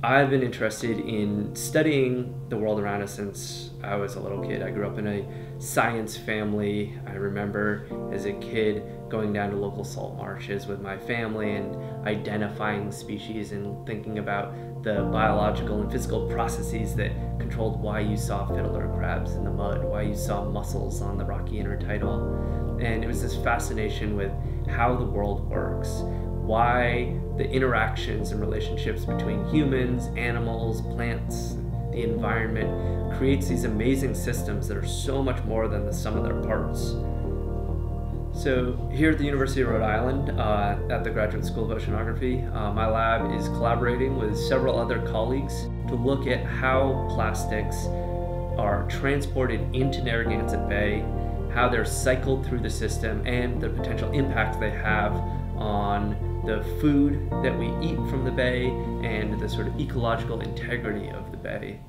I've been interested in studying the world around us since I was a little kid. I grew up in a science family. I remember as a kid going down to local salt marshes with my family and identifying species and thinking about the biological and physical processes that controlled why you saw fiddler crabs in the mud, why you saw mussels on the rocky intertidal. And it was this fascination with how the world works, why the interactions and relationships between humans, animals, plants, the environment creates these amazing systems that are so much more than the sum of their parts. So, here at the University of Rhode Island, uh, at the Graduate School of Oceanography, uh, my lab is collaborating with several other colleagues to look at how plastics are transported into Narragansett Bay, how they're cycled through the system, and the potential impact they have on the food that we eat from the bay and the sort of ecological integrity of the bay.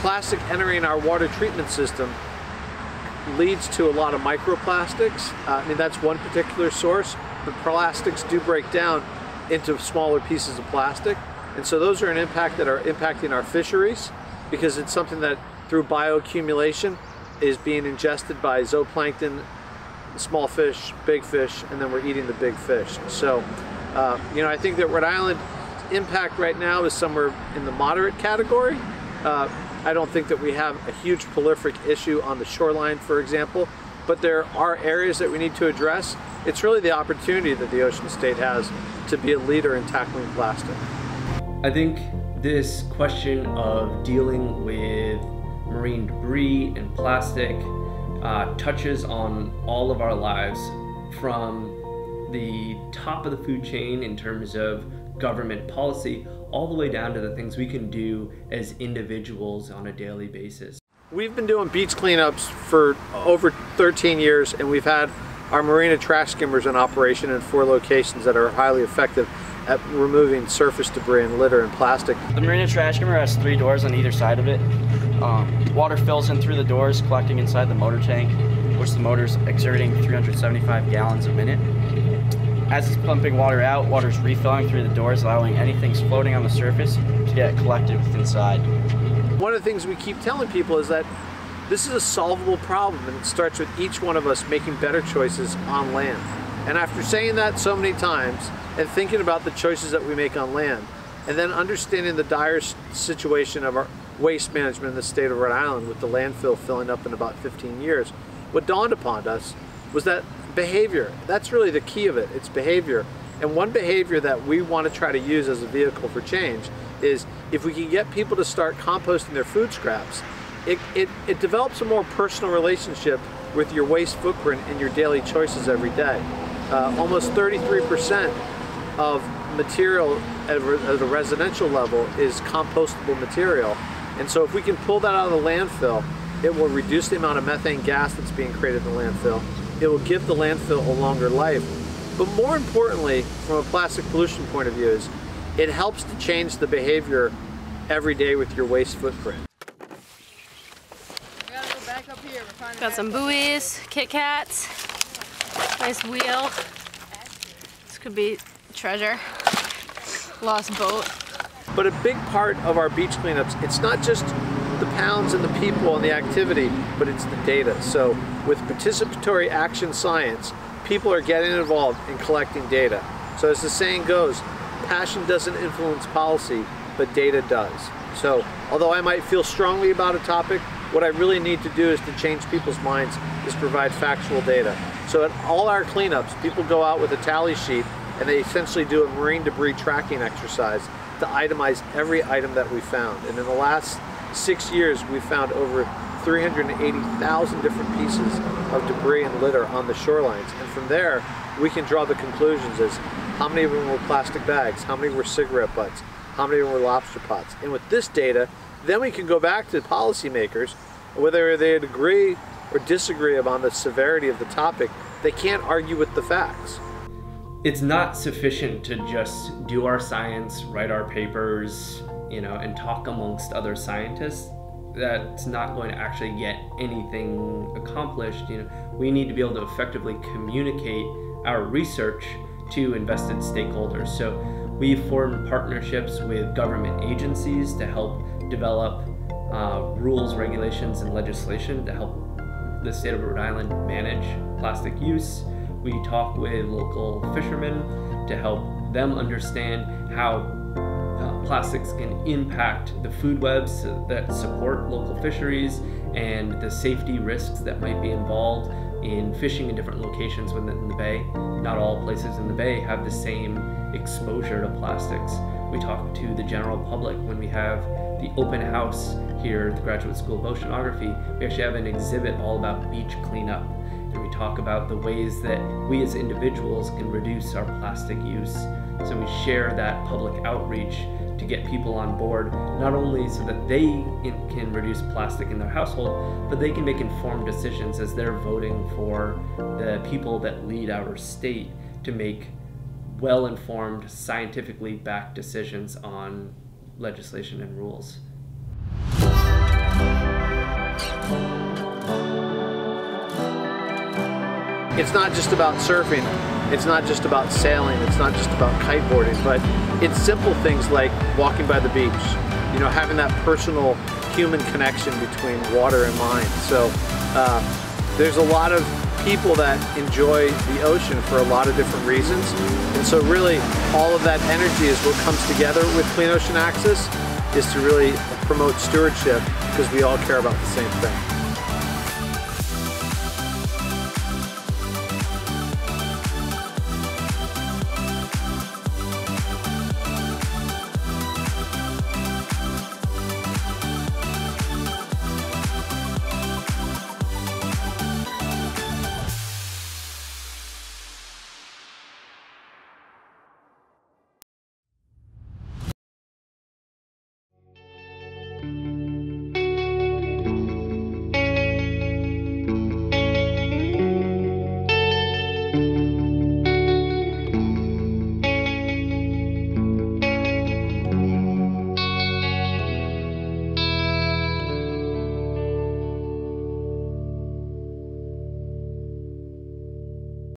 Plastic entering our water treatment system leads to a lot of microplastics. Uh, I mean, that's one particular source, but plastics do break down into smaller pieces of plastic. And so those are an impact that are impacting our fisheries because it's something that through bioaccumulation is being ingested by zooplankton small fish, big fish, and then we're eating the big fish. So, uh, you know, I think that Rhode Island impact right now is somewhere in the moderate category. Uh, I don't think that we have a huge prolific issue on the shoreline, for example, but there are areas that we need to address. It's really the opportunity that the ocean state has to be a leader in tackling plastic. I think this question of dealing with marine debris and plastic uh, touches on all of our lives from the top of the food chain in terms of government policy all the way down to the things we can do as individuals on a daily basis. We've been doing beach cleanups for over 13 years and we've had our marina trash skimmers in operation in four locations that are highly effective at removing surface debris and litter and plastic. The marina trash skimmer has three doors on either side of it. Um, water fills in through the doors, collecting inside the motor tank, which the motor's exerting 375 gallons a minute. As it's pumping water out, water's refilling through the doors, allowing anything floating on the surface to get collected inside. One of the things we keep telling people is that this is a solvable problem and it starts with each one of us making better choices on land. And after saying that so many times and thinking about the choices that we make on land, and then understanding the dire situation of our waste management in the state of Rhode Island with the landfill filling up in about 15 years, what dawned upon us was that behavior, that's really the key of it, it's behavior. And one behavior that we want to try to use as a vehicle for change is if we can get people to start composting their food scraps, it, it, it develops a more personal relationship with your waste footprint in your daily choices every day. Uh, almost 33% of material at a residential level is compostable material and so if we can pull that out of the landfill, it will reduce the amount of methane gas that's being created in the landfill. It will give the landfill a longer life. But more importantly, from a plastic pollution point of view, is it helps to change the behavior every day with your waste footprint. Got some buoys, Kit Kats, nice wheel. This could be treasure. Lost boat. But a big part of our beach cleanups, it's not just the pounds and the people and the activity, but it's the data. So with participatory action science, people are getting involved in collecting data. So as the saying goes, passion doesn't influence policy, but data does. So although I might feel strongly about a topic, what I really need to do is to change people's minds is provide factual data. So at all our cleanups, people go out with a tally sheet and they essentially do a marine debris tracking exercise to itemize every item that we found. And in the last six years, we found over 380,000 different pieces of debris and litter on the shorelines. And from there, we can draw the conclusions as how many of them were plastic bags, how many were cigarette butts, how many were lobster pots. And with this data, then we can go back to policymakers, whether they agree or disagree upon the severity of the topic, they can't argue with the facts it's not sufficient to just do our science, write our papers, you know, and talk amongst other scientists. That's not going to actually get anything accomplished. You know, we need to be able to effectively communicate our research to invested stakeholders. So We've formed partnerships with government agencies to help develop uh, rules, regulations, and legislation to help the state of Rhode Island manage plastic use. We talk with local fishermen to help them understand how uh, plastics can impact the food webs that support local fisheries and the safety risks that might be involved in fishing in different locations within the bay. Not all places in the bay have the same exposure to plastics. We talk to the general public when we have the open house here at the Graduate School of Oceanography. We actually have an exhibit all about beach cleanup. We talk about the ways that we as individuals can reduce our plastic use. So we share that public outreach to get people on board, not only so that they can reduce plastic in their household, but they can make informed decisions as they're voting for the people that lead our state to make well informed, scientifically backed decisions on legislation and rules. It's not just about surfing, it's not just about sailing, it's not just about kiteboarding, but it's simple things like walking by the beach, you know, having that personal human connection between water and mind. So uh, there's a lot of people that enjoy the ocean for a lot of different reasons. And so really all of that energy is what comes together with Clean Ocean Access is to really promote stewardship because we all care about the same thing.